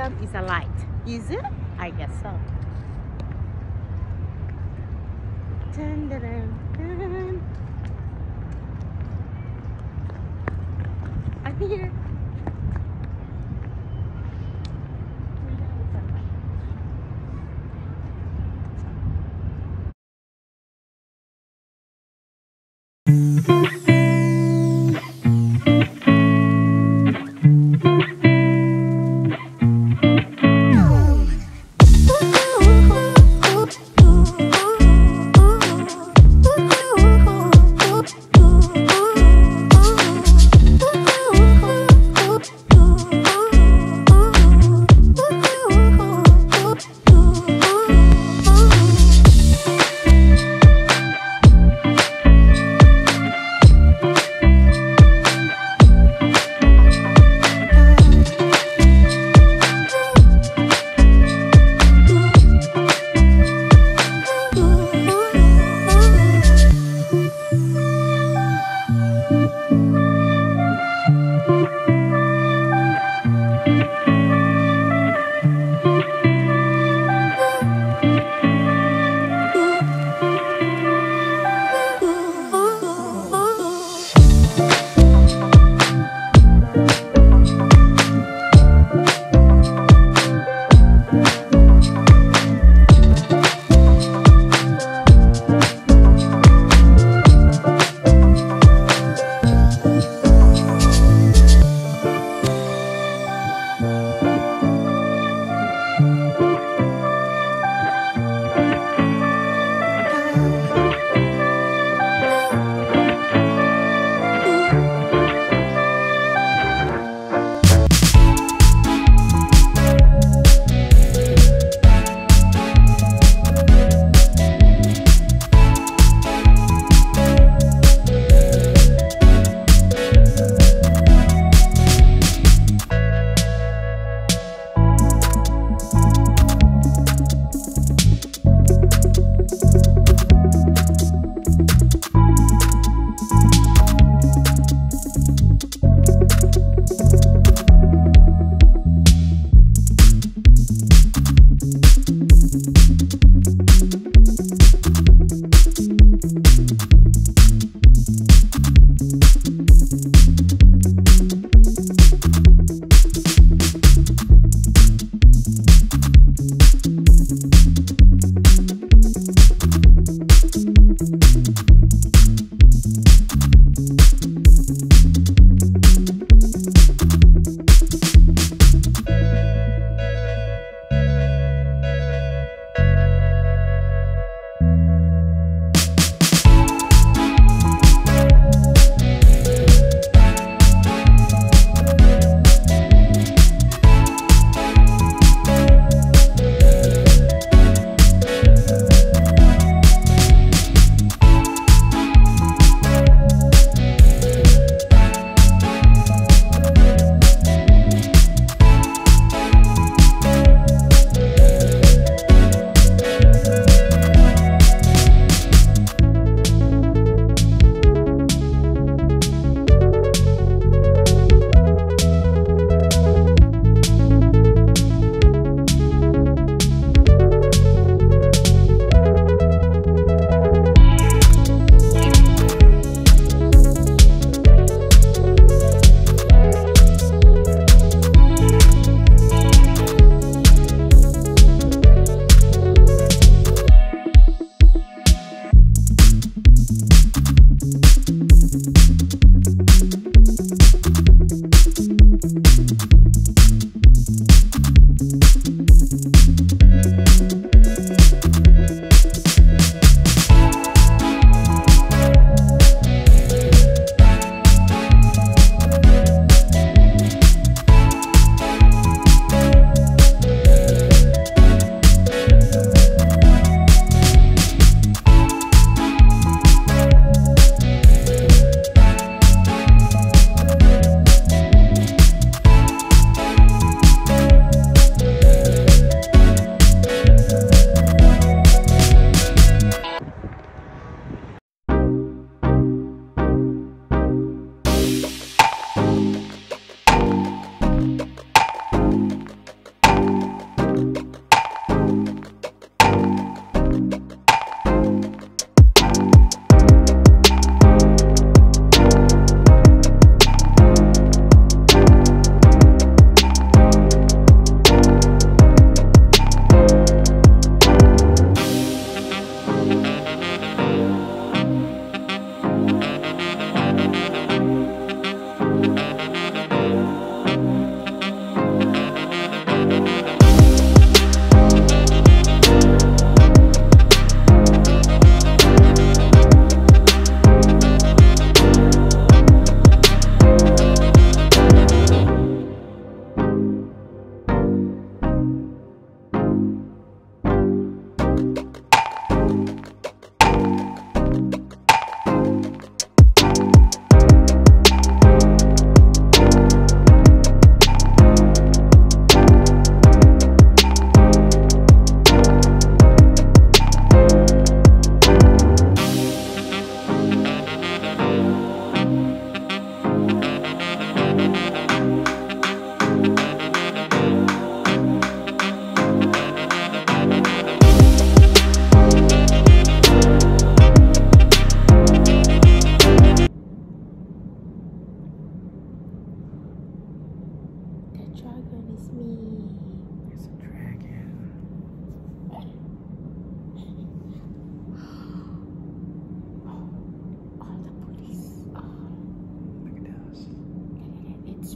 Is a light. Is it? I guess so. Dun, dun, dun. I'm here.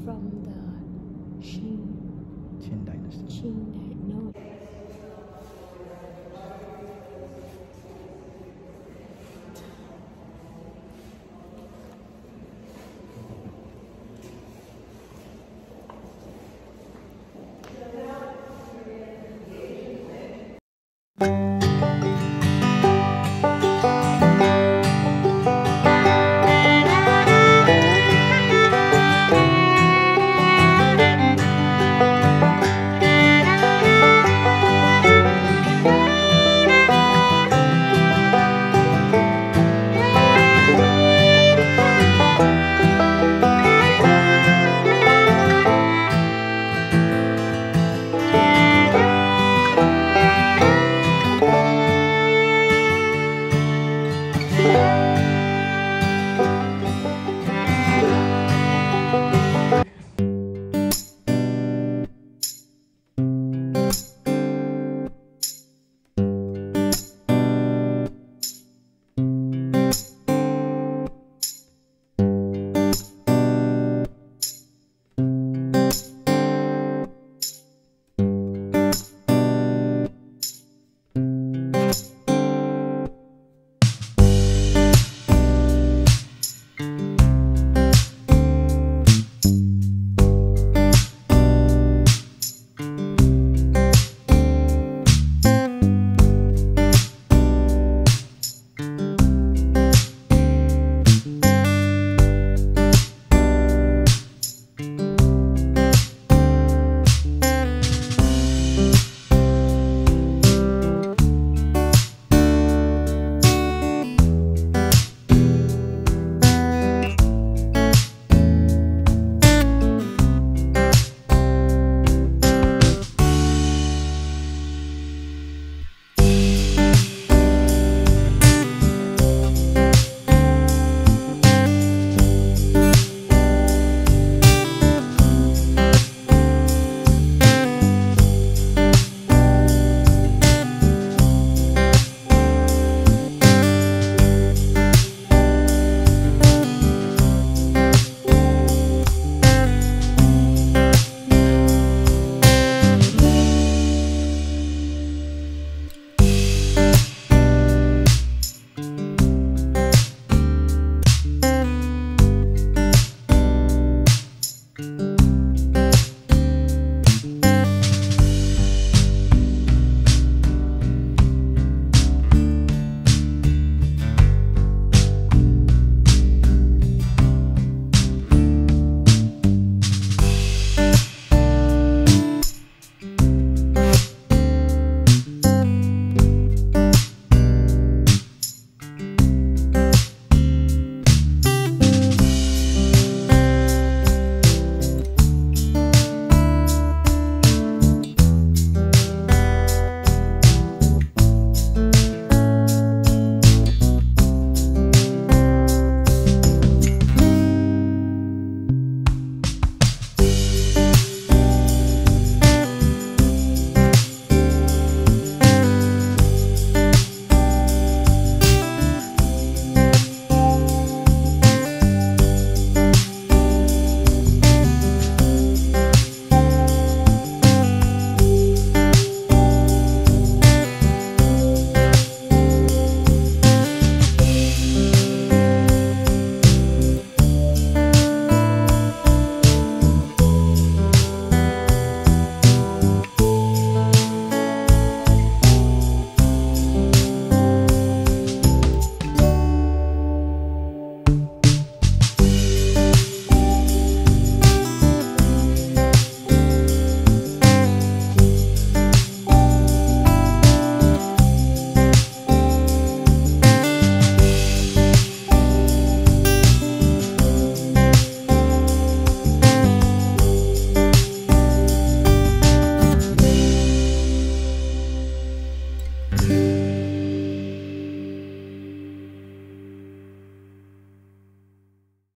from